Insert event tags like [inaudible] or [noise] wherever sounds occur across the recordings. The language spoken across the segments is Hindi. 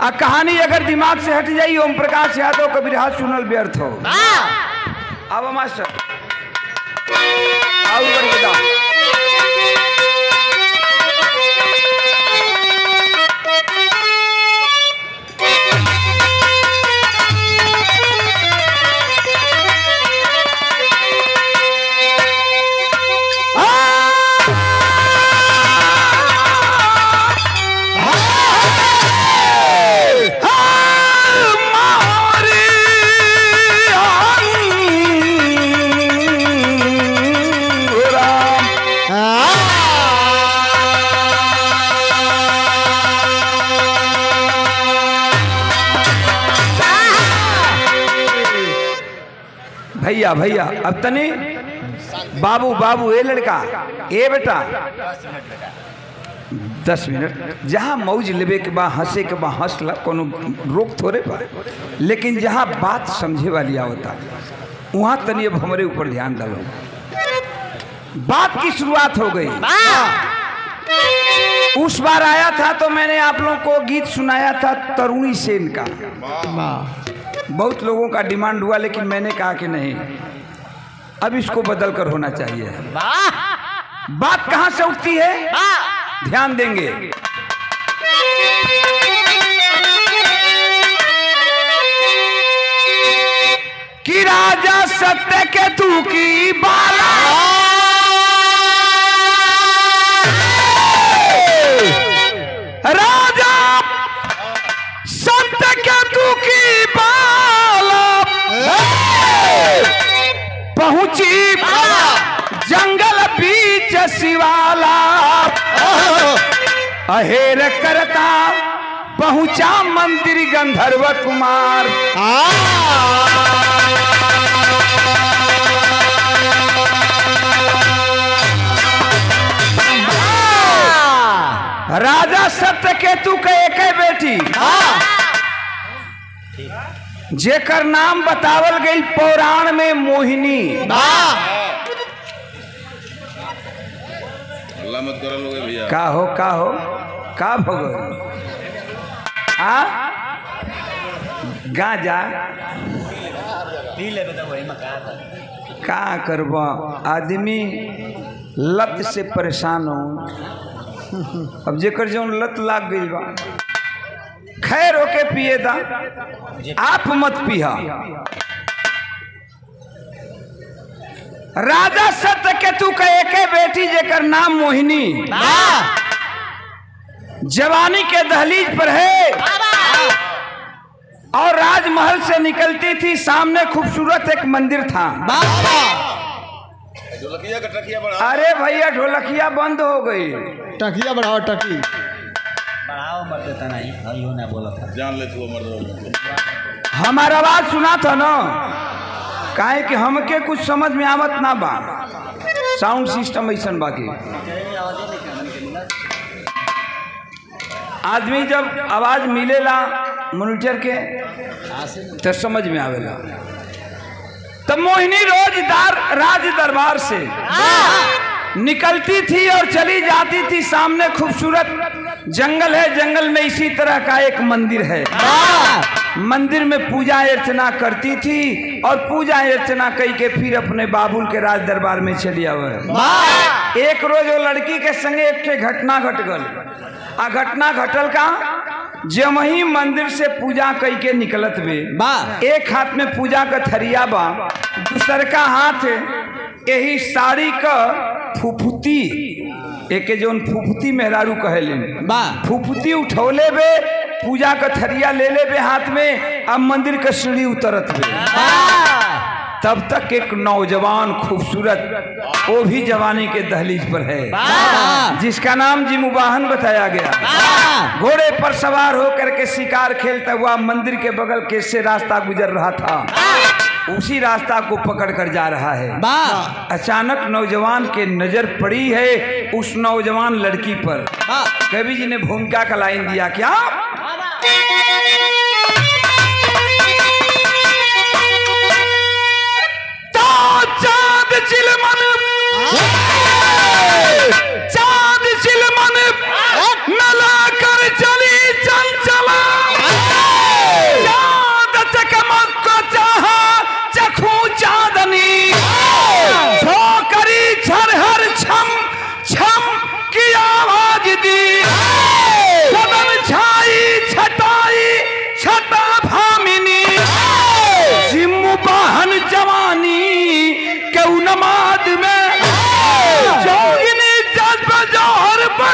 आ कहानी अगर दिमाग से हट जाई ओम प्रकाश यादव का हाथ सुनल व्यर्थ हो। अब मास्टर। आओ ऊपर भैया भैया अब तनी। बाबू बाबू ए लड़का ए बेटा। दस मिनट। जहाँ मौज लेबे के बा हंसे के बा हंस ला कोनो रोक थोड़े बा। लेकिन जहाँ बात समझे वाली आवता वहाँ तनी अब हमारे ऊपर ध्यान डालो बात की शुरुआत हो गई। उस बार आया था तो मैंने आप लोगों को गीत सुनाया था तरुणी सेन का। बहुत लोगों का डिमांड हुआ, लेकिन मैंने कहा कि नहीं। अब इसको बदल कर होना चाहिए। बात कहाँ से उठती है? ध्यान देंगे। कि राजा सत्य के तू की बाला शिवाला अहेर करता पहुँचा मंदिर गंधर्व कुमार। राजा सत्य केतु के एक बेटी। जेकर नाम बतावल गई पौराण में मोहिनी। अल्लाह मत करो लोगे भैया। का हो का हो? का आ? गांजा का करब? आदमी लत से परेशान हो। अब जेकर जौन लत लाग गई बा। खैर होके पिए दा। आप मत पिया राजा सत्य केतु के एके बेटी जेकर नाम मोहिनी। जवानी के दहलीज पर है। और राजमहल से निकलती थी सामने खूबसूरत एक मंदिर था। का अरे भैया ढोलकिया बंद हो गई। टकिया बढ़ाओ टकी। बढ़ाओ मत देता नहीं बोला था। जान ले हमारा आवाज़ सुना था ना? काहे कि हमके कुछ समझ में आवत ना बा। साउंड सिस्टम ऐसा बाकी आदमी जब आवाज़ मिलेला मॉनिटर के तो समझ में आवेला। तो मोहिनी रोजदार राज दरबार से निकलती थी और चली जाती थी सामने खूबसूरत जंगल है जंगल में इसी तरह का एक मंदिर है। मंदिर में पूजा अर्चना करती थी और पूजा अर्चना कई के फिर अपने बाबुल के राज दरबार में चली आवे। एक रोज वो लड़की के संगे एक घटना घट गल। आ घटना घटल का? जब वही मंदिर से पूजा कई के निकलत बे एक हाथ में पूजा का थरिया बा दूसर का हाथ यही साड़ी का फुफुती। एक जोन फुफती मेहरारू कहेलेन। बा। फुफती उठौले बे पूजा का थरिया ले ले बे हाथ में अब मंदिर का सीढ़ी उतरत बे। तब तक एक नौजवान खूबसूरत वो भी जवानी के दहलीज पर है। जिसका नाम जिमुबाहन बताया गया। घोड़े पर सवार होकर के शिकार खेलता हुआ मंदिर के बगल के से रास्ता गुजर रहा था। उसी रास्ता को पकड़ कर जा रहा है। अचानक नौजवान के नज़र पड़ी है उस नौजवान लड़की पर। कवि जी ने भूमिका का लाइन दिया क्या चाँद चिलमन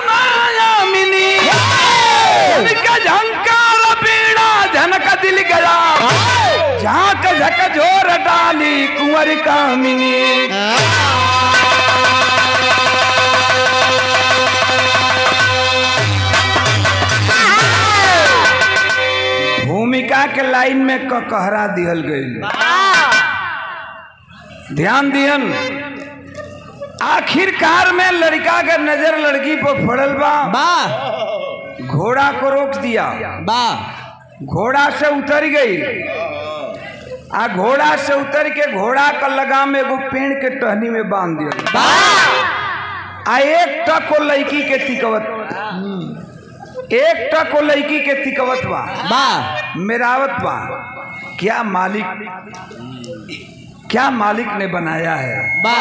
बनाया मिनी का झंकार पीड़ा झनक दिल गया। झाक झक झोर डाली कुंवर का भूमिका के लाइन में कहरा दिहल गई ध्यान दियन आखिरकार में लड़का का नज़र लड़की पर पड़ल बा। बा। घोड़ा को रोक दिया। बा। घोड़ा से उतर गई। आ घोड़ा से उतर के घोड़ा का लगाम एगो पेड़ के टहनी में बाँध दिया। बा। आ एक टक को लड़की के तिकवत एक टक को लड़की के तिकवत बा। बा। मेरावत बा। क्या मालिक क्या मालिक ने बनाया है? बा।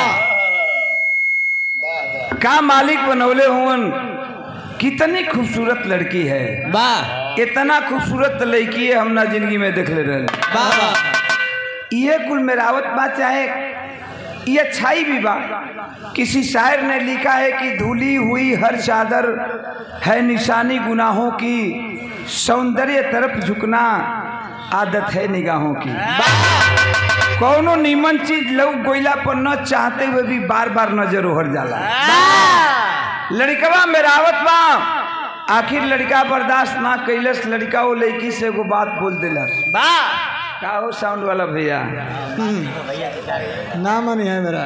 का मालिक बनौले हुवन कितनी खूबसूरत लड़की है। वाह। इतना खूबसूरत लड़की है हम ना ज़िंदगी में देख ले रहे बा ये कुल मेरावत बा चाहे ये अच्छाई भी बा। किसी शायर ने लिखा है कि धुली हुई हर चादर है निशानी गुनाहों की सौंदर्य तरफ़ झुकना आदत है निगाहों की। कौनो नीमन चीज़ लोग गोइला पर न चाहते हुए भी बार बार नज़र ओहर जाला। लड़कवा मेरावत बा। आखिर लड़का बर्दाश्त ना कैलस लड़का वो लड़की से एगो बात बोल दिलस। बा का हो साउंड वाला भैया? ना मनी है मेरा।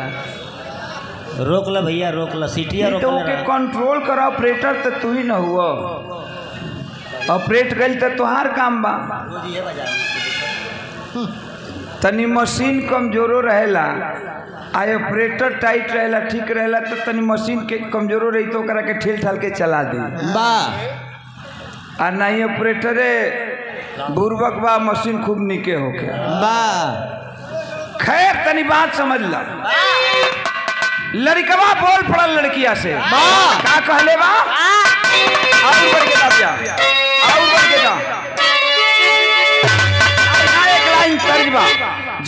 रोक लो भैया रोक लो सीटिया रोक तो लो कंट्रोल कर ऑपरेटर तो तू ही न हुआ ऑपरेट कल तो तोहार काम बा। तनी मशीन कमजोरो रहेला आ ऑपरेटर टाइट रहेला ठीक रहेला तो तनी मशीन के कमजोरो रही तो ओकरा के ठेल ठाल के चला दे। बा। आ नहीं ऑपरेटरे बुर्बक बा मशीन खूब निके होके बा। खैर तनी बात समझ ला। लड़कवा बोल पड़ल लड़किया से। बा। का कहले बा? और बढ़ के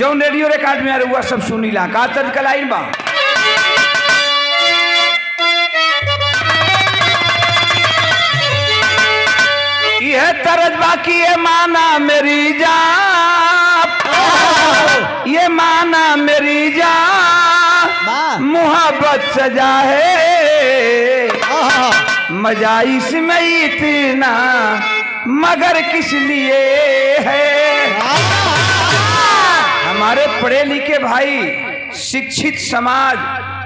जौन रेडियो रिकॉर्ड में आ रहा सब सुनीला का तर्ज का लाइन बा। यह तरज बाकी ये माना मेरी जा ये माना मेरी जा। मोहब्बत सजा है। मज़ा इसमें इतना मगर किस लिए है? हमारे पढ़े लिखे भाई, शिक्षित समाज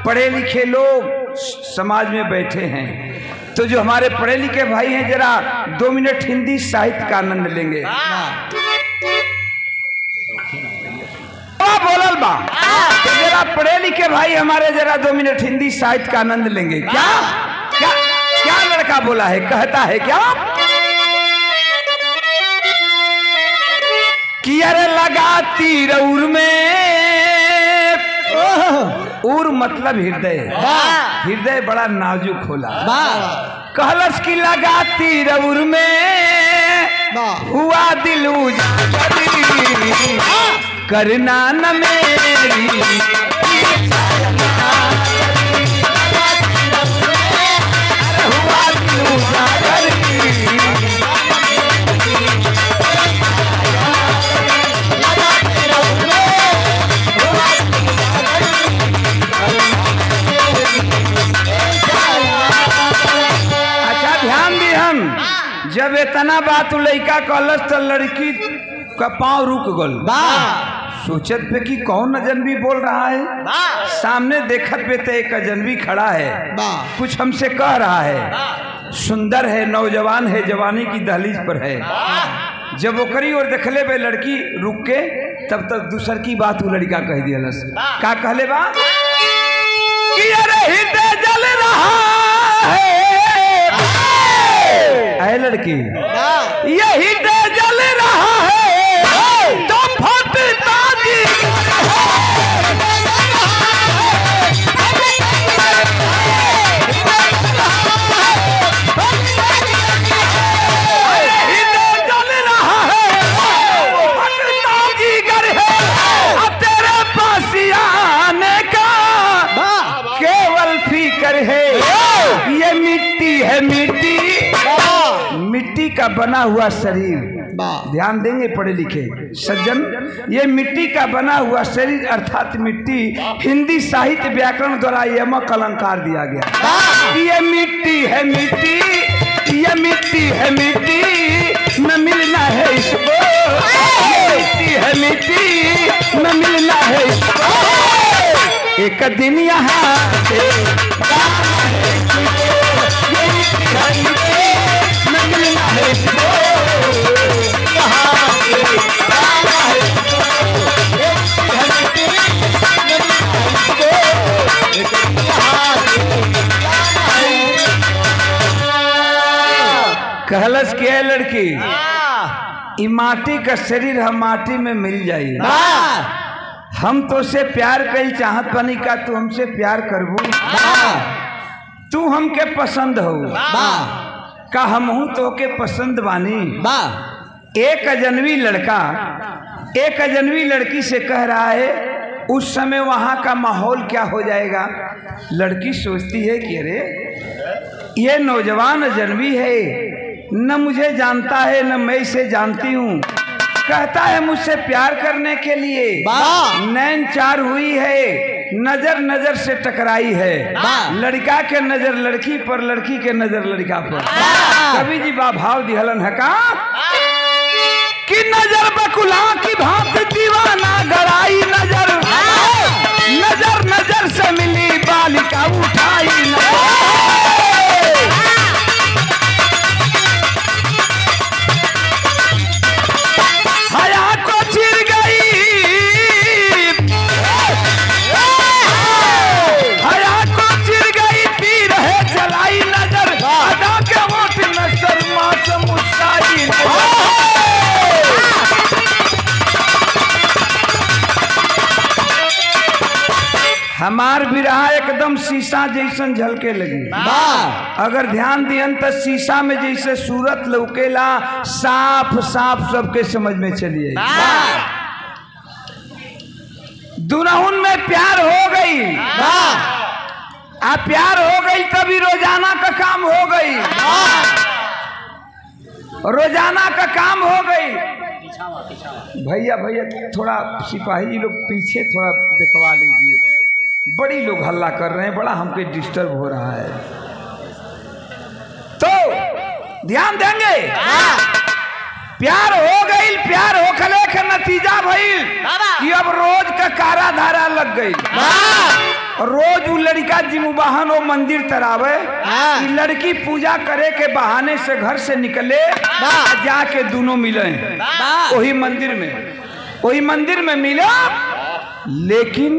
पढ़े लिखे लोग समाज में बैठे हैं। तो जो हमारे पढ़े लिखे भाई हैं, जरा दो मिनट हिंदी साहित्य का आनंद लेंगे। बा बोलल बा। तो जरा पढ़े लिखे भाई हमारे जरा दो मिनट हिंदी साहित्य का आनंद लेंगे। क्या? क्या? क्या लड़का बोला है? कहता है क्या? कि अरे लगाती रौर में। उर मतलब हृदय। हृदय बड़ा नाजुक होला। कहलस की लगाती रौर में। हुआ दिल उजागर करना न मेरी। इतना बात लड़का कहलस तो लड़की का पाँव रुक गल। सोचत पे कि कौन अजनबी बोल रहा है? सामने देखत पे तो एक अजनबी खड़ा है। कुछ हमसे कह रहा है। सुंदर है नौजवान है जवानी की दहलीज पर है। जब ओकरी और देखले बे लड़की रुक के तब तक दूसर की बात वो लड़का कह दियलस। का कहले बा? कि अरे हृदय जल रहा है। ऐ लड़की। यही डर जल रहा है। बना हुआ शरीर। ध्यान देंगे पढ़े लिखे। सज्जन ये मिट्टी का बना हुआ शरीर अर्थात मिट्टी हिंदी साहित्य व्याकरण द्वारा यमक अलंकार दिया गया। ये मिट्टी है मिट्टी ये मिट्टी है मिट्टी न मिलना है इसको। ये मिट्टी है मिट्टी न मिलना है इसको। एक दिन यहाँ कहलस के है लड़की। ई माटी का शरीर हम माटी में मिल जाई। हम तो से प्यार कई चाहत बनी का तू हमसे प्यार करबू। तू हमके पसंद हो। का हम हूँ तो के पसंद वानी। बानी एक अजनवी लड़का एक अजनवी लड़की से कह रहा है उस समय वहाँ का माहौल क्या हो जाएगा? लड़की सोचती है कि अरे ये नौजवान अजनवी है न मुझे जानता है न मैं इसे जानती हूँ। कहता है मुझसे प्यार करने के लिए। नैन चार हुई है नज़र नज़र से टकराई है। लड़का के नज़र लड़की पर लड़की के नज़र लड़का पर। कवि जी बा भाव दिहलन है का? कि नज़र बकुला की भांति दीवाना गड़ाई नज़र। नज़र नज़र से मिली बालिका उठाई नज़र। हमार बिरहा एकदम शीशा जैसन झलके लगी। अगर ध्यान दियन तो शीशा में जैसे सूरत लौकेला साफ़ साफ़ सबके समझ में चलिए दुनहुन में प्यार हो गई। आ प्यार हो गई तभी रोज़ाना का काम हो गई। रोज़ाना का काम हो गई। भैया भैया थोड़ा सिपाही लोग पीछे थोड़ा दिखवा लीजिए। बड़ी लोग हल्ला कर रहे हैं बड़ा हमको डिस्टर्ब हो रहा है। तो ध्यान देंगे। प्यार हो गई प्यार होखले के नतीजा भइल कि अब रोज का कारा धारा लग गई। रोज उ लड़का जिमुबाहन वो मंदिर तरावे कि लड़की पूजा करे के बहाने से घर से निकले जाके दोनों मिले। वही मंदिर में। वही मंदिर में मिला लेकिन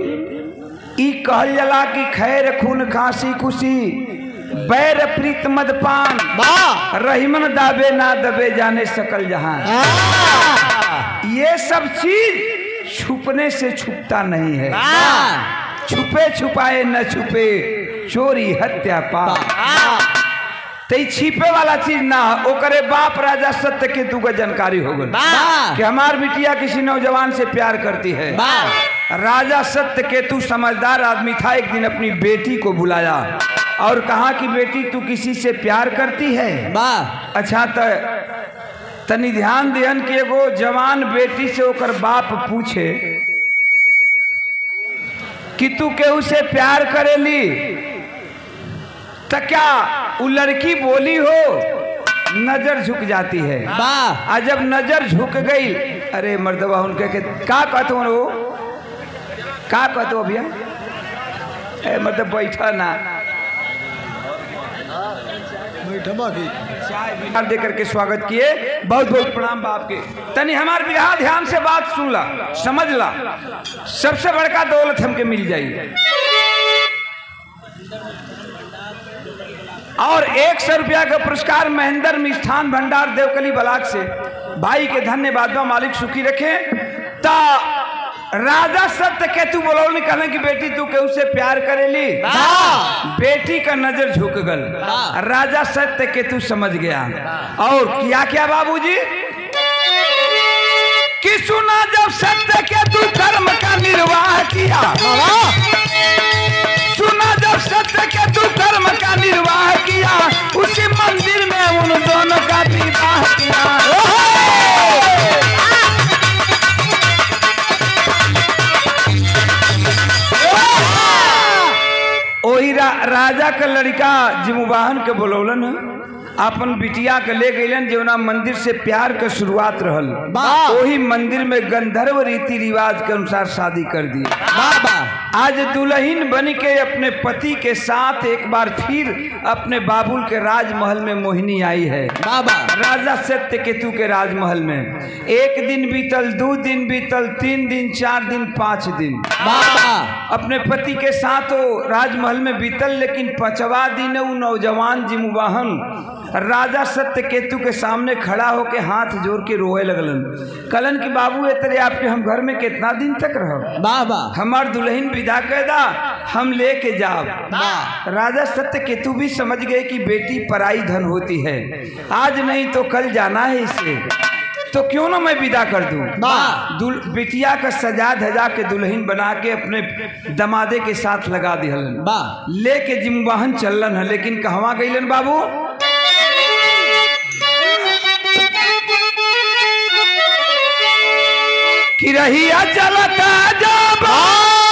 ई कहल जला कि खैर खून खांसी खुशी। बैर प्रीत मदपान। रहीमन दाबे ना दबे जाने सकल जहाँ ये सब चीज़ छुपने से छुपता नहीं है। छुपे छुपाए न छुपे चोरी हत्या पाप। तो ई छिपे वाला चीज़ ना हो ओकरे बाप राजा सत्य के का जानकारी हो। गई कि हमार बिटिया किसी नौजवान से प्यार करती है। राजा सत्य केतु समझदार आदमी था एक दिन अपनी बेटी को बुलाया और कहा कि बेटी तू किसी से प्यार करती है? अच्छा तो तनी ध्यान दिहन कि एगो जवान बेटी से ओकर बाप पूछे कि तू केहू से प्यार करेली? तो क्या वो लड़की बोली हो? नज़र झुक जाती है। आ जब नज़र झुक गई अरे मर्दबा उनके के का कहते हो? वो का कहते हो भैया मतलब बैठा ना। चाय दे करके स्वागत किए। बहुत बहुत प्रणाम बाप के। तनी हमार बिरहा ध्यान से बात सुन ला, समझ ला। सबसे बड़का दौलत हमके मिल जाई। और एक सौ रुपया का पुरस्कार महेंद्र मिष्ठान भंडार देवकली बलाक से भाई के धन्यवाद मालिक सुखी रखे, ता राजा सत्य केतु बोलौल कहने की बेटी तू केहू से प्यार करेली। बेटी का नज़र झुक गल। राजा सत्य केतु समझ गया। और क्या क्या बाबूजी? कि सुना जब सत्य के केतु कर्म का निर्वाह किया। सुना जब सत्य के केतु कर्म का निर्वाह किया। उसी मंदिर में उन दोनों का विवाह किया। के लड़का जिमुबाहन के बोलौलन अपन बिटिया के ले गईलन जौना मंदिर से प्यार के शुरुआत रहल। वही मंदिर में गंधर्व रीति रिवाज के अनुसार शादी कर दिए। बाबा आज दुल्हन बन के अपने पति के साथ एक बार फिर अपने बाबुल के राजमहल में मोहिनी आई है। बाबा। राजा सत्य केतु के राजमहल में। एक दिन बीतल दो दिन बीतल तीन दिन चार दिन पाँच दिन। बाबा। अपने पति के साथ वो राजमहल में बीतल लेकिन पचवा दिन वो नौजवान जिमुवाहन राजा सत्य केतु के सामने खड़ा होके हाथ जोड़ के रोए लगलन। कलन की बाबू ए तरह आपके हम घर में कितना दिन तक रहो? बाबा हमार दुल्हन विदा कर दा हम लेके जाओ राजा सत्य केतु भी समझ गए कि बेटी पराई धन होती है। आज नहीं तो कल जाना है इसे। तो क्यों ना मैं विदा कर दूँ। बिटिया का सजा धजा के दुल्हन बना के अपने दमादे के साथ लगा दिहलन। वाह। लेके जिमवाहन चलन है लेकिन कहवा गईलन बाबू कि रहिया चलता जब।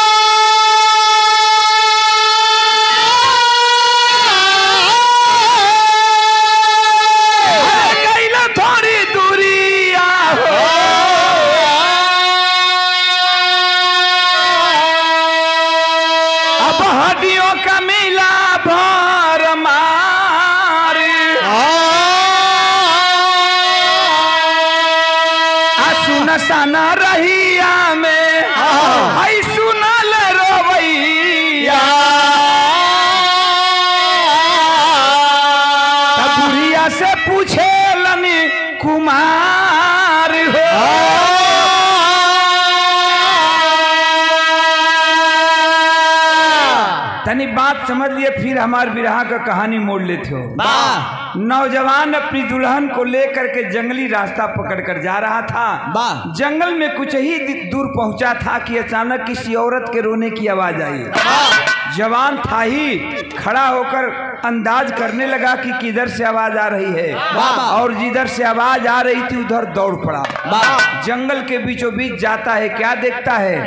सुन सन रहिया में। आई सुनल रोवैया त बुढ़िया से पूछे लनी कुमार हो। तनी बात समझ लिए फिर हमार विरहा का कहानी मोड़ लेते हो। वाह। नौजवान अपनी दुल्हन को लेकर के जंगली रास्ता पकड़ कर जा रहा था। जंगल में कुछ ही दूर पहुँचा था कि अचानक किसी औरत के रोने की आवाज़ आई। जवान था ही खड़ा होकर अंदाज करने लगा कि किधर से आवाज़ आ रही है। और जिधर से आवाज़ आ रही थी उधर दौड़ पड़ा। जंगल के बीचों बीच जाता है क्या देखता है?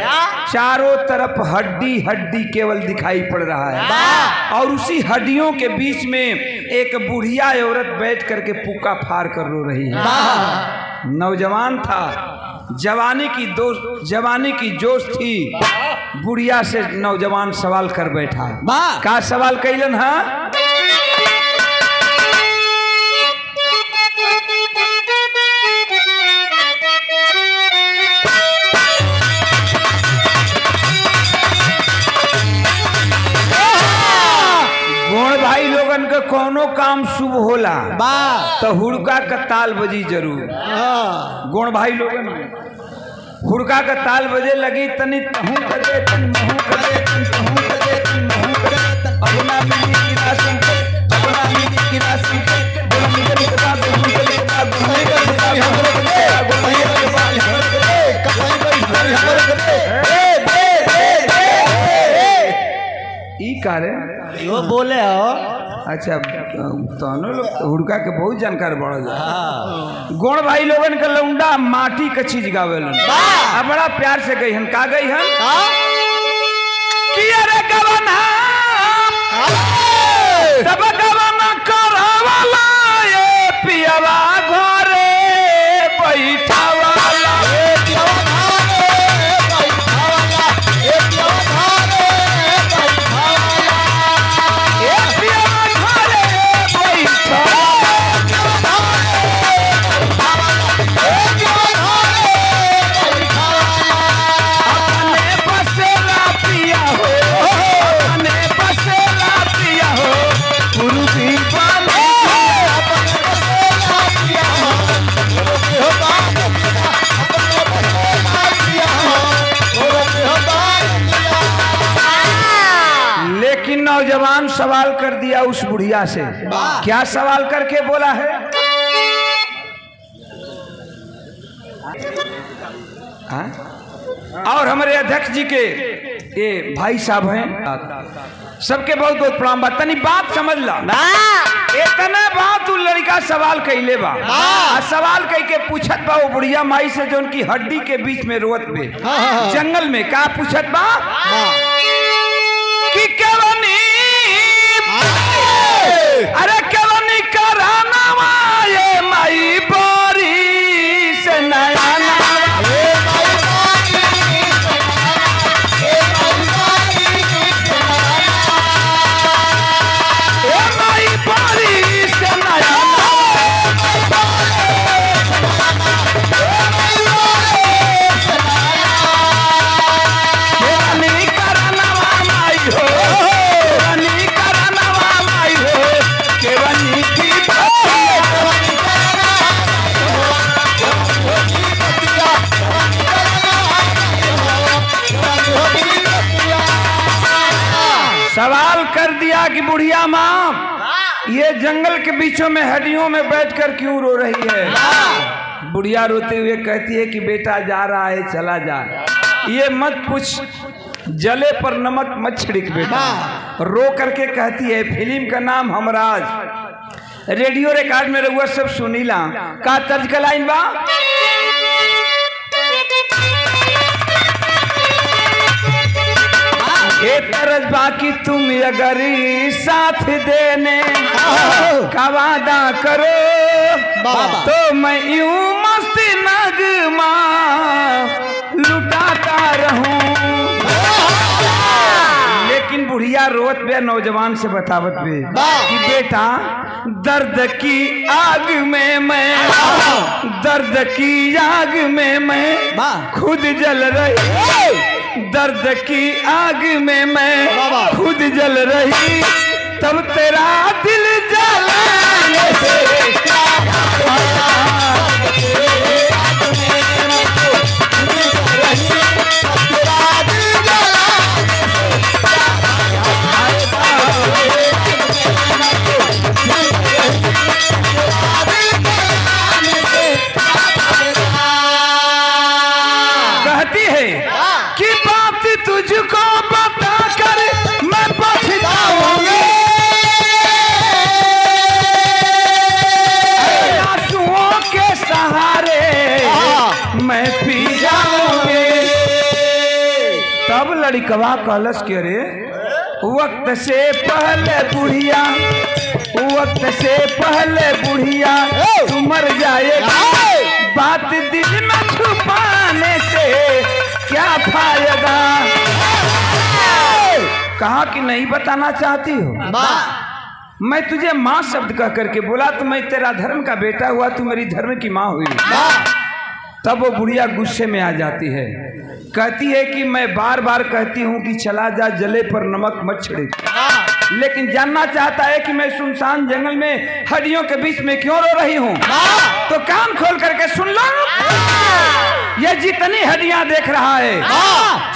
चारों तरफ़ हड्डी हड्डी केवल दिखाई पड़ रहा है। और उसी हड्डियों के बीच में एक बुढ़िया औरत बैठ करके पुक्का फार कर रो रही है। नौजवान था जवानी की दोस्त जवानी की जोश थी। बुढ़िया से नौजवान सवाल कर बैठा। का सवाल कैलन हा? कोनो काम शुभ होला। तो हुड़का का ताल बजी ज़रूर हाँ। गुण भाई लोग हुड़का का ताल बजे लगी तनी तहू करे तन महू करे तन कारे यो बोले हो अच्छा तहनो लोग हुड़का के बहुत जानकार बड़ जा हाँ गोण भाई लोगन के लौंडा माटी के चीज़ गावेलन आ बड़ा प्यार से गई हन का गई हन कि अरे गवना तब गवना करावला ये पियवा घरे बैठावला नौजवान सवाल कर दिया उस बुढ़िया से। क्या सवाल करके बोला है? हाँ? और हमारे अध्यक्ष जी के ये भाई साहब हैं। सबके बहुत बहुत प्रणाम। बा तनी बात समझ ला। इतना बात उ लड़का सवाल कैले बा। आ सवाल कह के पूछत बा वो बुढ़िया माई से जो उनकी हड्डी के बीच में रोवत बे। जंगल में। का पूछत बा? की हाँ। अरे कवनी कराना माए माई बो दिया कि बुढ़िया माँ ये जंगल के बीचों में हड्डियों में बैठकर क्यों रो रही है? बुढ़िया रोते हुए कहती है कि बेटा जा रहा है चला जा। ये मत पूछ जले पर नमक मत छिड़क बेटा। रो करके कहती है फ़िल्म का नाम हमराज। रेडियो रिकॉर्ड में रहुआ सब सुनीला। का तर्ज का लाइन बा ये तरज बाकी तुम अगर साथ देने का वादा करो तो मैं यूँ मस्त नगमा लुटाता रहूँ। लेकिन बुढ़िया रोत बे नौजवान से बतावत बे। कि बेटा दर्द की आग में मैं दर्द की आग में मैं। खुद जल रही। दर्द की आग में मैं। खुद जल रही तब तेरा दिल जलाने कहलस के रे? वक्त से पहले बुढ़िया वक्त से पहले बुढ़िया तू मर जाएगी। बात दिल में छुपाने से क्या फ़ायदा? कहा कि नहीं बताना चाहती हो? मैं। तुझे माँ शब्द कह करके बोला तो मैं तेरा धर्म का बेटा हुआ तू मेरी धर्म की माँ हुई। तब वो बुढ़िया गुस्से में आ जाती है। कहती है कि मैं बार बार कहती हूँ कि चला जा, जले पर नमक मत छिड़क लेकिन जानना चाहता है कि मैं सुनसान जंगल में हड्डियों के बीच में क्यों रो रही हूँ? तो कान खोल करके सुन लो। ये जितनी हड्डियाँ देख रहा है,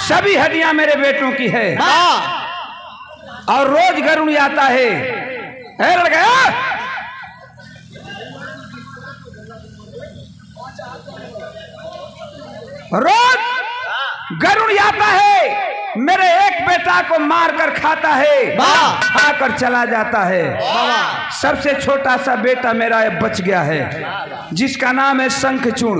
सभी हड्डियाँ मेरे बेटों की है। और रोज गरुड़ आता है। रोज गरुड़ आता है मेरे एक बेटा को मार कर खाता है! खाकर चला जाता है। सबसे छोटा सा बेटा मेरा बच गया है जिसका नाम है शंख शंखचूड़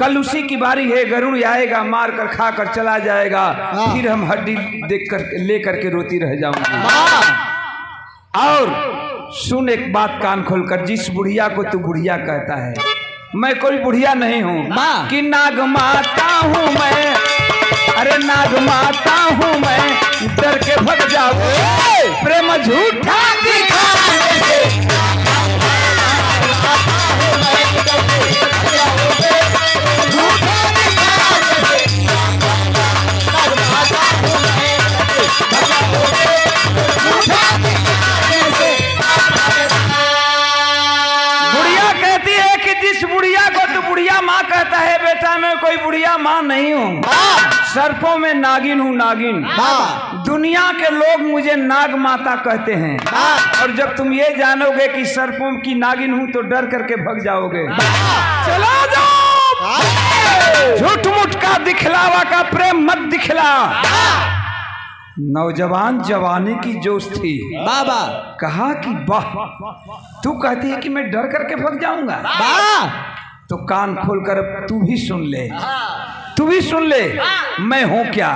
कल उसी की बारी है गरुड़ आएगा मार कर खा कर चला जाएगा। फिर हम हड्डी देख कर ले करके रोती रह जाऊँगी। और सुन एक बात कान खोलकर जिस बुढ़िया को तू बुढ़िया कहता है मैं कोई बुढ़िया नहीं हूँ। माँ। कि नाग माता हूँ मैं। अरे नाग माता हूँ मैं। डर के भग जाओ। प्रेम झूठा दिखाने से माँ नहीं हूँ। सर्पों में नागिन हूँ, नागिन। दुनिया के लोग मुझे नाग माता कहते हैं। और जब तुम ये जानोगे कि सर्पों की नागिन हूँ तो डर करके भग जाओगे। चला जाओ। झूठ मुठ का दिखलावा का प्रेम मत दिखला। नौजवान जवानी की जोश थी। बाबा कहा कि, वाह, तू कहती है कि मैं डर करके भग जाऊँगा? तो कान खोलकर तू भी सुन ले। हाँ। तू भी सुन ले। हाँ। मैं हूँ क्या?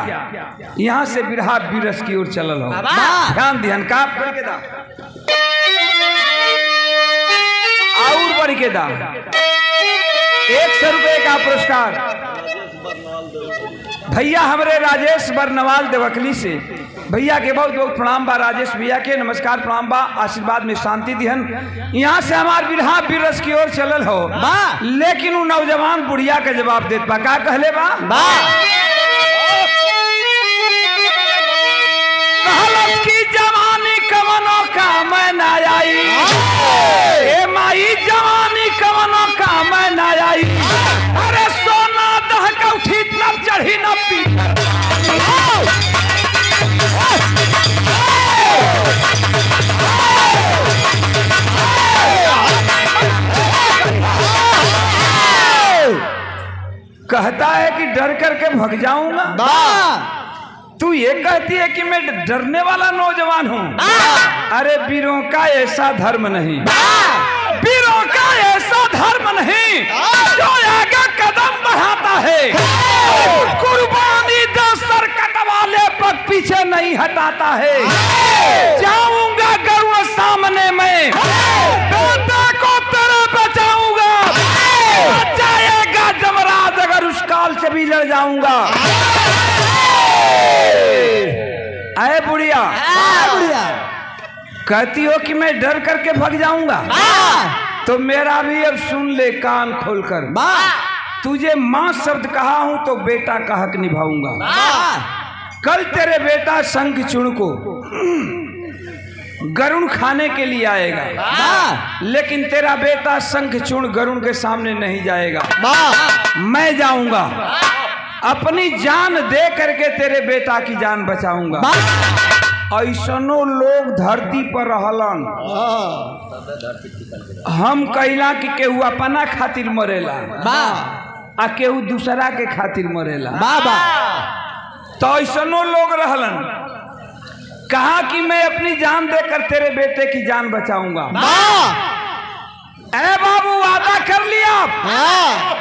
यहाँ से बिरहा बीरस की ओर चल हो। ध्यान ध्यान का और बढ़ के दाम। एक सौ रुपए का पुरस्कार। भैया हमारे राजेश बरनवाल देवकली से। भैया के बहुत बहुत प्रणाम बा राजेश भैया के नमस्कार प्रणाम बा आशीर्वाद में शांति दिहन। यहाँ से हमार बिरहा बिरस की ओर चलल हो। बा। लेकिन वो नौजवान बुढ़िया के जवाब देत बा। का कहले बा? बा। जवानी कवनो का मैं ना आई ए माई जवानी कवनो का मैं ना आई अरे डर करके भग जाऊँगा। तू ये कहती है कि मैं डरने वाला नौजवान हूँ। अरे वीरों का ऐसा धर्म नहीं। वीरों का ऐसा धर्म नहीं जो आगे कदम बढ़ाता है। कुर्बानी दो सर कटवाले पर पीछे नहीं हटाता है। जाऊँगा गरुड़ सामने में। बेटे को काल से भी लड़ जाऊँगा। अरे बुढ़िया। बुढ़िया। कहती हो कि मैं डर करके भग जाऊँगा? तो मेरा भी अब सुन ले कान खोलकर। तुझे माँ शब्द कहा हूँ तो बेटा का हक निभाऊँगा। कल तेरे बेटा शंख चुण को गरुण खाने के लिए आएगा। लेकिन तेरा बेटा शंख चूर्ण गरुण के सामने नहीं जाएगा। बा मैं जाऊँगा। अपनी जान दे करके तेरे बेटा की जान बचाऊँगा। ऐसनो लोग धरती पर रहलन। हम कहला कि केहू अपना खातिर मरेला। आ केहू दूसरा के खातिर मरेला। बा बा तो ऐसनो लोग रहलन। कहा कि मैं अपनी जान देकर तेरे बेटे की जान बचाऊँगा। बाबू वादा कर लिया हाँ।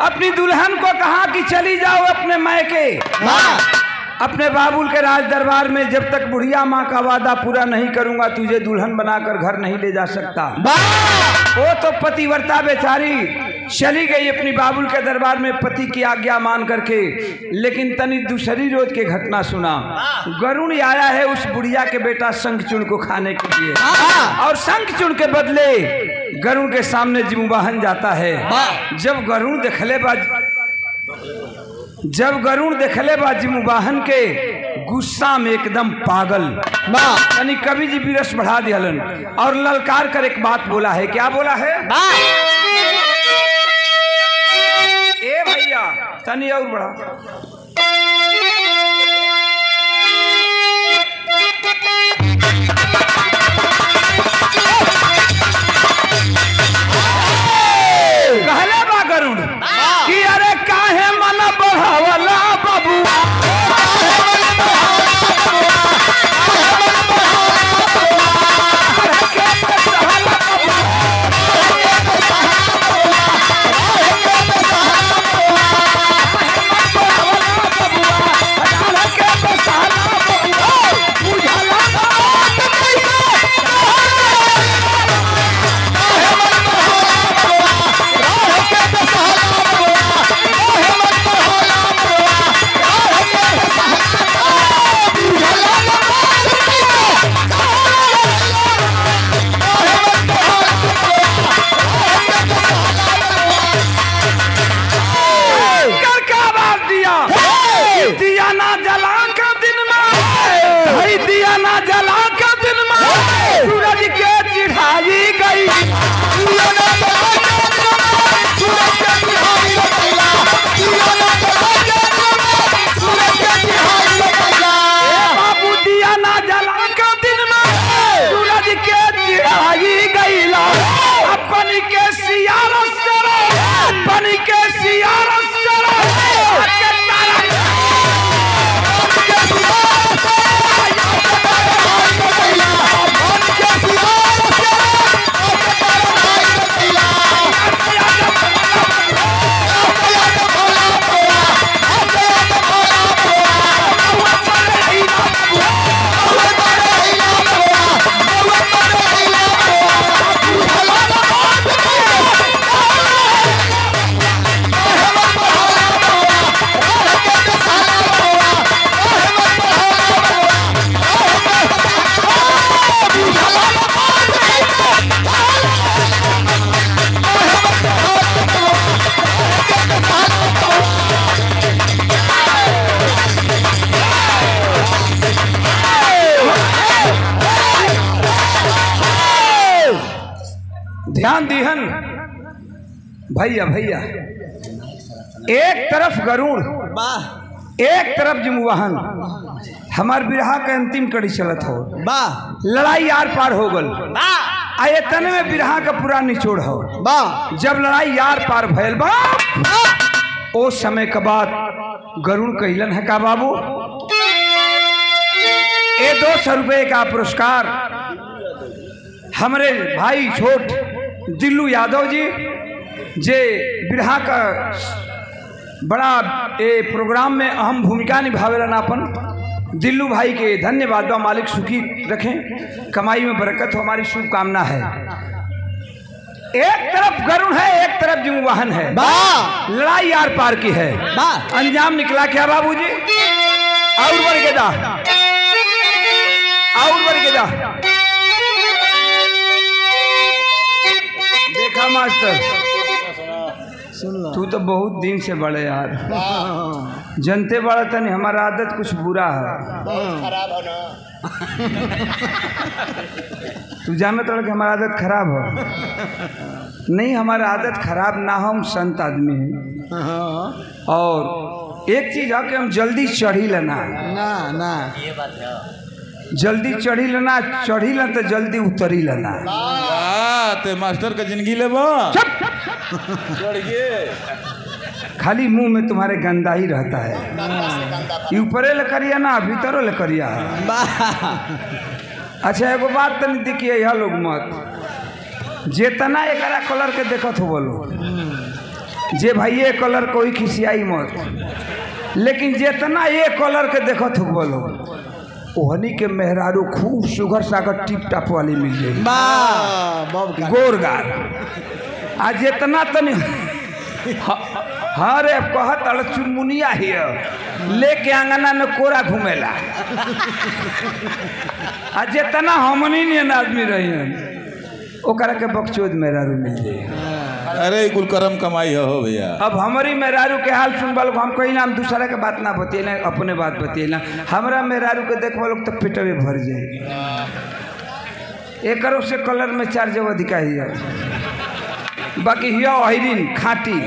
अपनी दुल्हन को कहा कि चली जाओ अपने मायके। अपने बाबुल के राज दरबार में जब तक बुढ़िया माँ का वादा पूरा नहीं करूँगा तुझे दुल्हन बनाकर घर नहीं ले जा सकता। वो तो पतिव्रता बेचारी। चली गई अपनी बाबुल के दरबार में पति की आज्ञा मान करके। लेकिन तनी दूसरी रोज के घटना सुना। गरुण आया है उस बुढ़िया के बेटा शंखचूर्ण को खाने के लिए। और शंखचूर्ण के बदले गरुण के सामने जिमुवाहन जाता है। जब गरुण देखले बा जब गरुण देखले बा जिमुवाहन के गुस्सा में एकदम पागल। यानी कवि जी विरस बढ़ा दिया और ललकार कर एक बात बोला है। क्या बोला है? तनी और बड़ा। कहले बा गरुड़ कि अरे काहे मन बढ़ावला? भैया भैया। एक तरफ़ गरुड़ एक तरफ़ जिमुवाहन हमार बिरहा के अंतिम कड़ी चलत हो। लड़ाई आर पार हो गल। आ तने में बिरहा का पूरा निचोड़ हो। जब लड़ाई यार पार भैल बा ओ समय के बाद गरुड़ कहलन है का बाबू? ए दो सौ रुपये का पुरस्कार। हमारे भाई छोट दिल्लू यादव जी जे बिरहा का बड़ा ए प्रोग्राम में अहम भूमिका निभावेलन अपन। दिल्लू भाई के धन्यवाद बा मालिक सुखी रखें। कमाई में बरकत हो हमारी शुभकामना है। एक तरफ़ गरुण है एक तरफ़ जिमुवाहन है। लड़ाई आर पार की है। अंजाम निकला क्या और के जा। और बढ़ के जा। देखा मास्टर। तू तो बहुत दिन से बड़े यार। जनते बड़ा तनी हमारा आदत कुछ बुरा है। तू जानत रह कि हमारा आदत खराब हो। नहीं हमारा आदत खराब ना हो हम संत आदमी हैं। और एक चीज़ है कि हम जल्दी चढ़ी लेना। ना ना। ये बात है जल्दी चढ़ी लेना चढ़ी लेना तो जल्दी उतरी लेना। मास्टर का ज़िंदगी ले बा चढ़िए खाली मुँह में तुम्हारे गंदा ही रहता है। ये ऊपरे ले करिया ना भीतरों ले करिया। है अच्छा एगो बात तनी देखिए यह लोग मत। जेतना एक कलर के देखत हो बोलो। जे भाई ये कलर कोई खिसियाई मत। लेकिन जेतना ये कलर के देखत हो बोलो ओहनी के मेहरारू खूब सुगर सागर टिप टाप वाली मिल जाएगी का गोरगार आ जितना तनी ह- हाँ रे कहत अड़ चुनमुनिया हिय। लेके आंगना में कोरा घूमेला। आ जितना हमनी नियन आदमी रही ओकरा के बकचोद मेहरारू मिल जाए अरे ई कुल करम कमाई हो भैया। अब हमारी मेहरारू के हाल सुन बल हम कहीं ना दूसरा के बात ना बतिएला अपने बात बतिएला हमारा मेहरारू के देख लोग तो पेटवे भर जाए एक से कलर में चार दिखाई है बाकी हिया अहिरीन खाटी।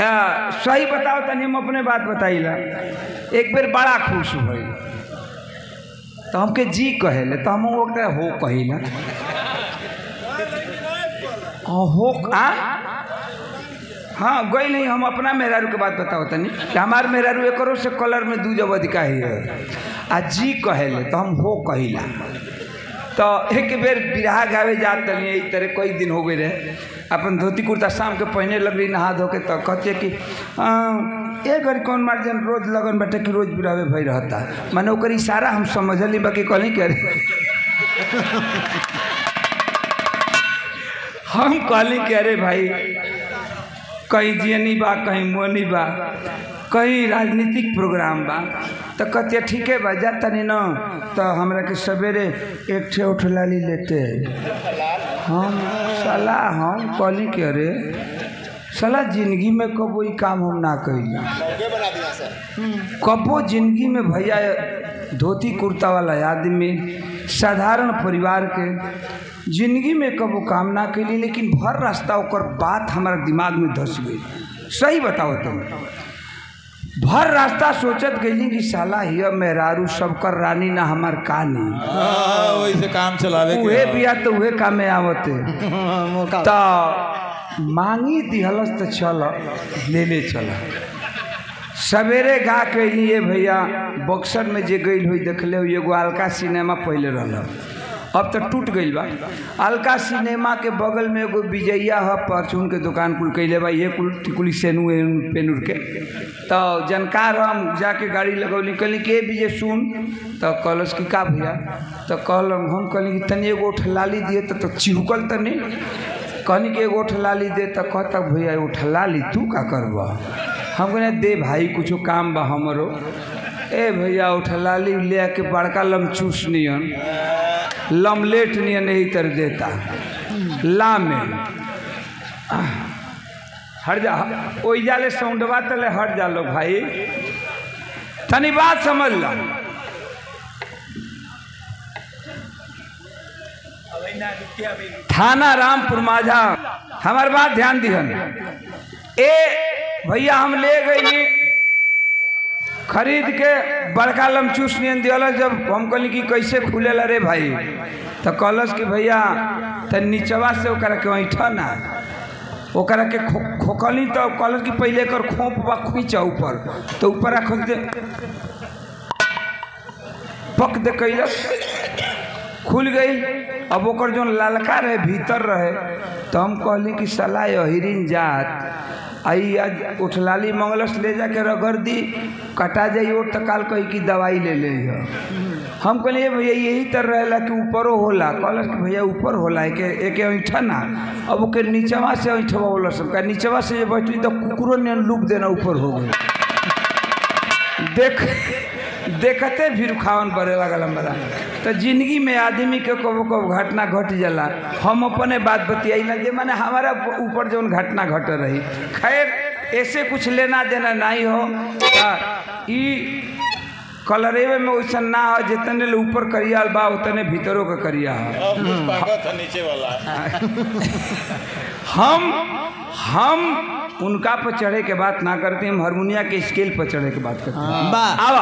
आ, सही बताओ तनी हम अपने बात बताइला। एक बेर बड़ा खुश हो तो हमके जी कहेले तो हम हो कहिला। हाँ, हो आ? हाँ गई नहीं हम अपना मेहरारू के बात बताओ तनी। हमार मेहरारू एकरो से कलर में दू जगह दिखाई है आ जी कहेले तो हम हो कहिला। तो एक बेर बिरहा गावे जात तरह कई दिन हो गए रहे। अपन धोती कुर्ता शाम के पहने लगली नहा धो के तो कहते कि "आ, ए घड़ी कौन मार जन रोज लगन बैठे कि रोज बिरावे भई रहता? माने ओकर इशारा हम समझली बाकी कहली करे हम कहली कि अरे भाई कहीं जियनी बा कहीं मोनी बा। कहीं राजनीतिक प्रोग्राम बा। तो कहते ठीके बा, जा तनी न। तो हमरा के सवेरे एक ठे उठलाली लेते। हम सलाह हम कहली कि अरे सलाह ज़िंदगी में कबो ई काम हम ना कइली। कबो ज़िंदगी में भैया धोती कुर्ता वाला आदमी, साधारण परिवार के ज़िंदगी में कबो काम ना कैली लेकिन भर रास्ता बात हमारे दिमाग में धस गई सही बताओ तुम। भर रास्ता सोचत गई कि साला हिय मेहरारू सबकर रानी ना हमार कानी। हाँ, वही से काम चलावे के उहे। बिया तो उहे में आवते। [laughs] तो मांगी दिहलस तो चल ले ले चल सवेरे गा के लिए भैया बक्सर में जे गई हुई देखले हो एगो अलका सिनेमा पहले रहल अब तो टूट गई बा। अलका सिनेमा के बगल में एगो विजैया है परचून के दुकान कुल कैले बा ये कुल टिकुली सेनू पेनुर के। तो जानकार हम जाके गाड़ी लगौली कहली के विजय सुन? तो कहलस कि का भैया? तो कहल हम कहली कि तनी एगो ठलाली दिए तो, तो चिहुकल तनी। कहनी कि एगो ठलाली दे तो कहता भैया एगो ठलाली तू का करब? हम कहने दे भाई कुछ काम बा हमरो। ए भैया उठलाली ले आके बड़का लमचूस नियन। लमलेट नियन यही तर देता। ला में हट जा। ओई जाले सौंडवा तले हट जा लो भाई। तनी बात समझ ला। थाना रामपुर माझा। हमार बात ध्यान दिहन। ए, भैया हम ले गई खरीद के बड़का लमचूस नियन दियल जब हम कहली कि कैसे खुले ला रे भाई? तो कहलस कि भैया तो नीचवा से ओकरा के ऐठा ना ओकरा के खोकली तो कहलस कि पहले कर खोप बा खींचा ऊपर। तो ऊपर खोल दे। पक दे कैलस। खुल गई। अब ओकर जो ललका रहे, भीतर रहे तो हम कहली कि सला अहिरिन जात। आई आज उठलाली, मंगलस ले जाके रगड़ दी कटा जाई और तो काल कही कि दवाई ले ले। हम कहलिए भैया, यही तर रहेला कि ऊपरो होला। कहलस कि, भैया, ऊपर होला, एक, एके ऐठा ना अब ओके नीचवा से ऐठवा होला सबका नीचवा से बैठली तो कुकुरो ने लूप देना ऊपर हो गई देख देखते भी रुखावन बढ़े लगल हमारा। तो ज़िंदगी में आदमी के कबो कबो घटना घट जला। हम अपने बात बतियाई ना जे माने हमारा ऊपर जौन घटना घट रही। खैर ऐसे कुछ लेना देना नहीं हो। कलरेवे में वैसा ना हो जितने ऊपर करिया बा उतने भीतरों का करिया हो। नीचे वाला। [laughs] हम हम उनका पर चढ़े के बात ना करते हम हारमोनिया के स्केल पर चढ़े के बात करते हैं। आवा।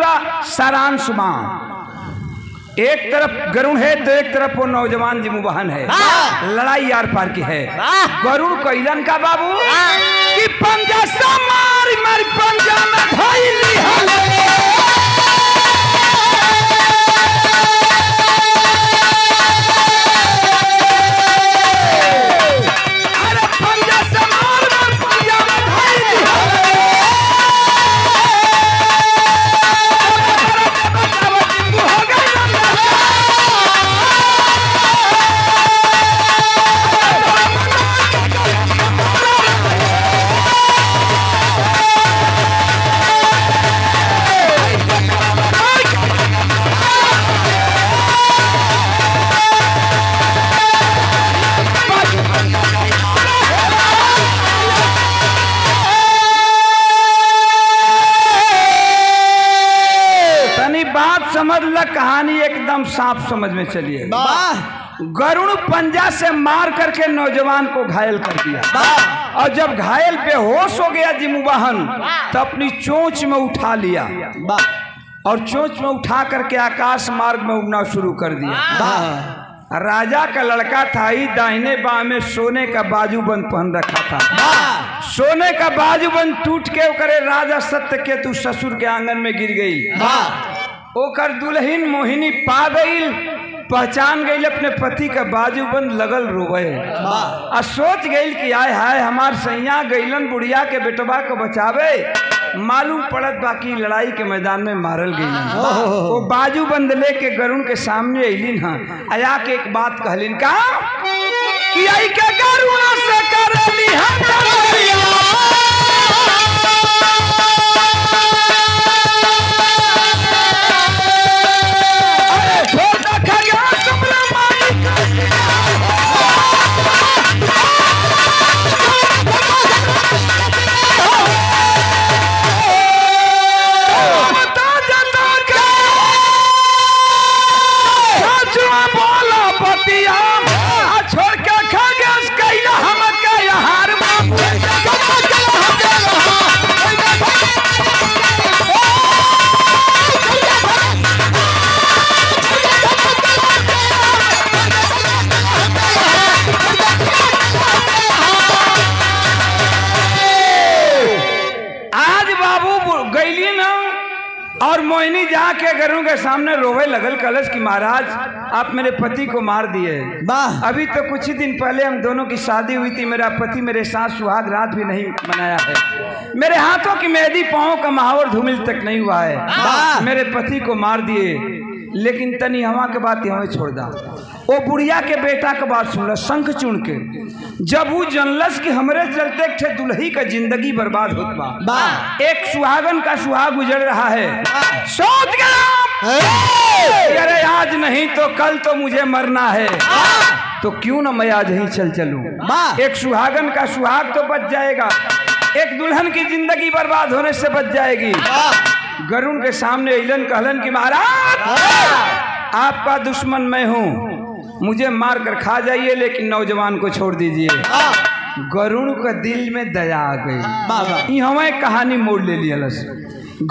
पूरा सारांश बा एक तरफ़ गरुण है तो एक तरफ़ वो नौजवान जिमुबहन है। लड़ाई आर पार की है। गरुण कैलन का बाबू। कि पंजा मार मार पंजा में कहानी एकदम साफ़ समझ में चलिए गरुण पंजा से मार करके नौजवान को घायल कर दिया। और जब घायल बेहोश हो गया जिमुवाहन तो अपनी चोंच में उठा लिया। और चोंच में उठा करके आकाश मार्ग में उड़ना शुरू कर दिया। राजा का लड़का था ही दाहिने बाह में सोने का बाजूबंद पहन रखा था। सोने का बाजूबंद टूट के ओकरे राजा सत्य केतु ससुर के आँगन में गिर गई। ओकर दुल्हन मोहिनी पा गई पहचान गई अपने पति के बाजू बंद लगल रोवे। आ सोच गई कि आय हाय हमार सैया गईलन बुढ़िया के बेटवा को बचावे मालूम पड़त बाकी लड़ाई के मैदान में मारल गई वो बाजूबंद लेके गरुण के सामने अलिन हाँ। आया के एक बात कहलिन का? कि आई के गरुण से करली हम गरुण के सामने रोवे लगल कलश की महाराज आप मेरे पति को मार दिए। वाह। अभी तो कुछ ही दिन पहले हम दोनों की शादी हुई थी मेरा पति मेरे साथ सुहाग रात भी नहीं मनाया है। मेरे हाथों की मेहदी पाओ का महावर धूमिल तक नहीं हुआ है। मेरे पति को मार दिए लेकिन तनी हवा के बात हमें छोड़ दा। वो बुढ़िया के बेटा के बात सुनल शंख चुन के। जब वो जनलस कि हमरे चलते ठे दुल्ही का ज़िंदगी बर्बाद होत बा। वाह! एक सुहागन का सुहाग गुजर रहा है। सोच गया अरे! आज नहीं तो कल तो मुझे मरना है। तो क्यों ना मैं आज ही चल चलूँ! एक सुहागन का सुहाग तो बच जाएगा। एक दुल्हन की ज़िंदगी बर्बाद होने से बच जाएगी। गरुण के सामने इलन कहलन की महाराज आपका दुश्मन मैं हूँ। मुझे मार कर खा जाइए लेकिन नौजवान को छोड़ दीजिए। गरुण का दिल में दया आ गई। हमें कहानी मोड़ ले लिया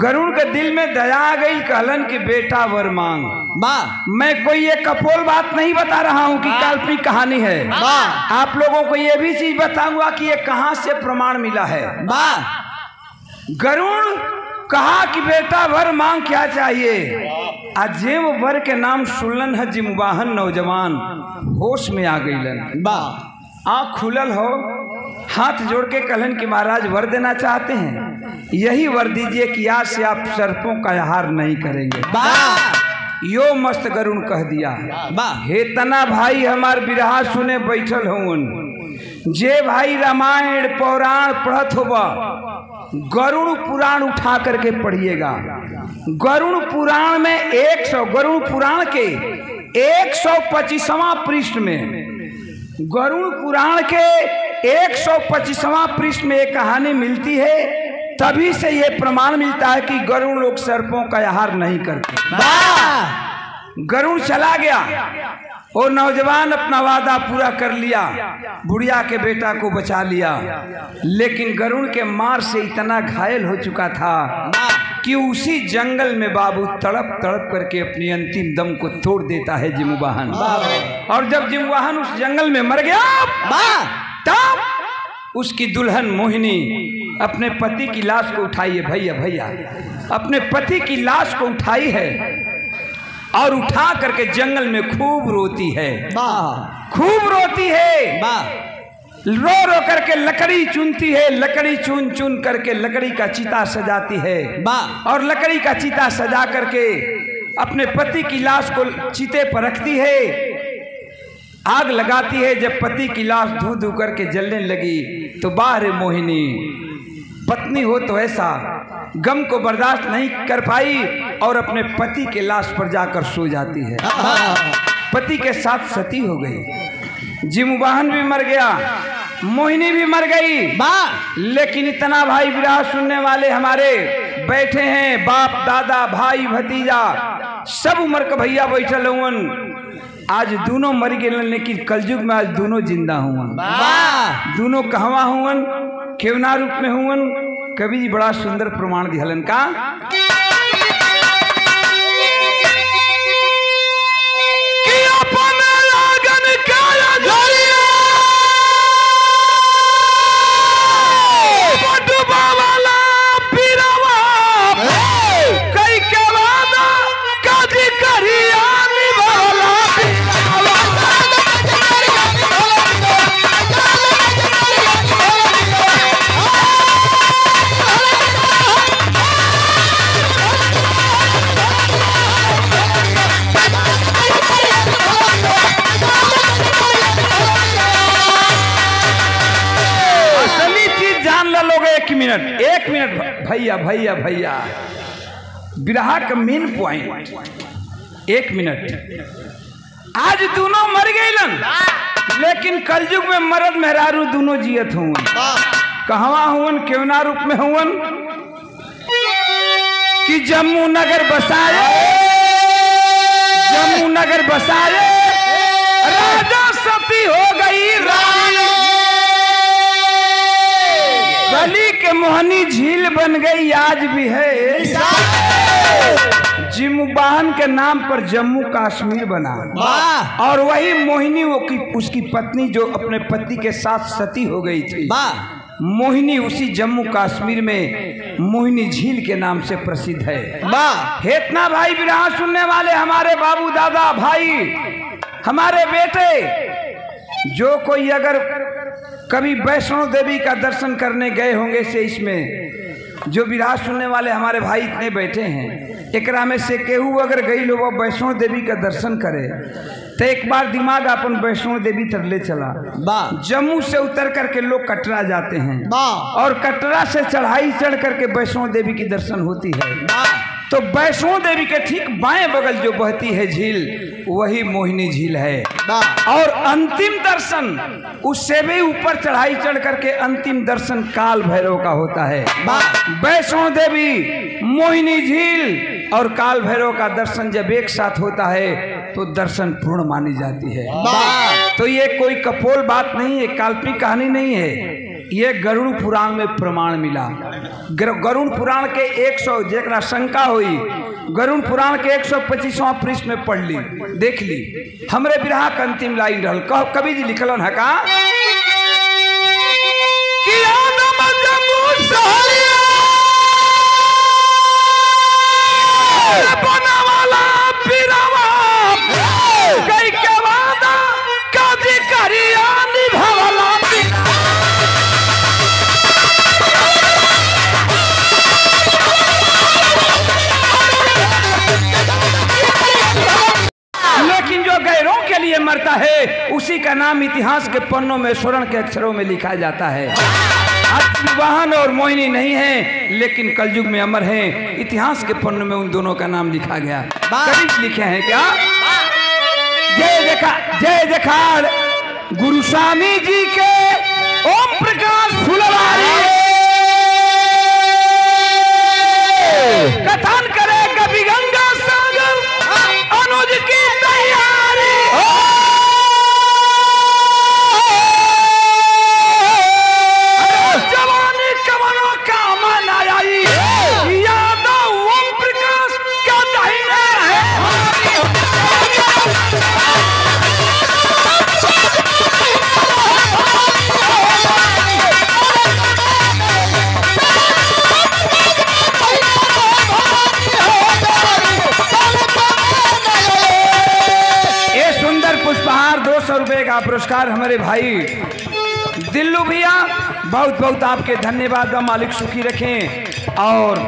गरुण के दिल में दया आ गई कहलन कि बेटा वर मांग। वाह मैं कोई ये कपोल बात नहीं बता रहा हूँ कि काल्पनिक कहानी है! आप लोगों को ये भी चीज़ बताऊँगा कि ये कहाँ से प्रमाण मिला है। वाह गरुण कहा कि बेटा वर मांग क्या चाहिए? अजेम वर के नाम सुनलन है जिमवाहन नौजवान। होश में आ गईलन वाह आँख खुलल हो हाथ जोड़ के कहलन कि महाराज वर देना चाहते हैं? यही वर दीजिए कि आज से आप सर्पों का आहार नहीं करेंगे। वाह यो मस्त गरुण कह दिया। वाह हे तना भाई हमार बिरहा सुने बैठल हो जे भाई रामायण पौराण पढ़त होबा गरुड़ पुराण उठा करके पढ़िएगा। गरुड़ पुराण में एक सौ गरुड़ पुराण के एक सौ पच्चीसवा पृष्ठ में गरुड़ पुराण के एक सौ पच्चीसवा पृष्ठ में एक कहानी मिलती है तभी से यह प्रमाण मिलता है कि गरुड़ लोग सर्पों का आहार नहीं करते। गरुड़ चला गया। वो नौजवान, अपना वादा पूरा कर लिया। बुढ़िया के बेटा को बचा लिया। लेकिन गरुड़ के मार से इतना घायल हो चुका था कि उसी जंगल में बाबू तड़प तड़प करके अपनी अंतिम दम को तोड़ देता है जिमुवाहन और जब जिमुवाहन उस जंगल में मर गया, तब उसकी दुल्हन मोहिनी अपने पति की लाश को उठाई है, भैया भैया, अपने पति की लाश को उठाई है और उठा करके जंगल में खूब रोती है। खूब रोती है। रो रो करके लकड़ी चुनती है। लकड़ी चुन चुन करके लकड़ी का चीता सजाती है। और लकड़ी का चीता सजा करके अपने पति की लाश को चीते पर रखती है। आग लगाती है। जब पति की लाश धू धू करके जलने लगी तो बाहर मोहिनी। पत्नी हो तो ऐसा गम को बर्दाश्त नहीं कर पाई और अपने पति के लाश पर जाकर सो जाती है। पति के साथ सती हो गई। जिमुवाहन भी मर गया मोहिनी भी मर गई। लेकिन इतना भाई विराह सुनने वाले हमारे बैठे हैं बाप दादा भाई भतीजा सब उम्र के भैया बैठल हुवन आज दोनों मर गए लेकिन कलयुग में आज दोनों ज़िंदा हुआ। दोनों कहवा हुवन केवना रूप में हुवन कवि जी बड़ा सुंदर प्रमाण दिहलन कि। भैया भैया भैया। बिरहा का मेन पॉइंट एक मिनट। आज दोनों मर गए लेकिन कलयुग में मर्द मेहरारू दोनों जियत हुवन। कहवा हुवन, केवना रूप में हुवन? कि जम्मू नगर बसाए। जम्मू नगर बसाए। राजा सती हो गई, रानी मोहनी झील बन गई आज भी है। जिमुबाहन के नाम पर जम्मू कश्मीर बना। और वही मोहिनी वो की उसकी पत्नी जो अपने पति के साथ सती हो गई थी। मोहिनी उसी जम्मू कश्मीर में मोहिनी झील के नाम से प्रसिद्ध है। हेतना भाई विराह सुनने वाले हमारे बाबू दादा भाई हमारे बेटे जो कोई अगर कभी वैष्णो देवी का दर्शन करने गए होंगे से इसमें जो विराज सुनने वाले हमारे भाई इतने बैठे हैं एकरा में से केहू अगर गई लोग वैष्णो देवी का दर्शन करे तो एक बार दिमाग अपन वैष्णो देवी तक ले चला। जम्मू से उतर करके लोग कटरा जाते हैं और कटरा से चढ़ाई चढ़ करके वैष्णो देवी की दर्शन होती है। तो वैष्णो देवी के ठीक बाएँ बगल जो बहती है झील वही मोहिनी झील है। और अंतिम दर्शन उससे भी ऊपर चढ़ाई चढ़ करके अंतिम दर्शन काल भैरव का होता है। वैष्णो देवी मोहिनी झील और काल भैरव का दर्शन जब एक साथ होता है तो दर्शन पूर्ण मानी जाती है। तो ये कोई कपोल बात नहीं है काल्पनिक कहानी नहीं है। ये गरुण पुराण में प्रमाण मिला। गरुण पुराण के 100 जेकरा शंका हुई गरुण पुराण के 125वां पृष्ठ में पढ़ ली, देख ली। हमरे विरह के अंतिम लाइन रहल। कह, कवि जी लिखलन है मरता है उसी का नाम इतिहास के पन्नों में स्वर्ण के अक्षरों में लिखा जाता है। वाहन और मोहिनी नहीं है लेकिन कलयुग में अमर है। इतिहास के पन्नों में उन दोनों का नाम लिखा गया। लिखे हैं क्या? जय देखा जय जखाड़ गुरु स्वामी जी के ओम का पुरस्कार हमारे भाई दिल्लू भैया बहुत बहुत आपके धन्यवाद। का मालिक सुखी रखें और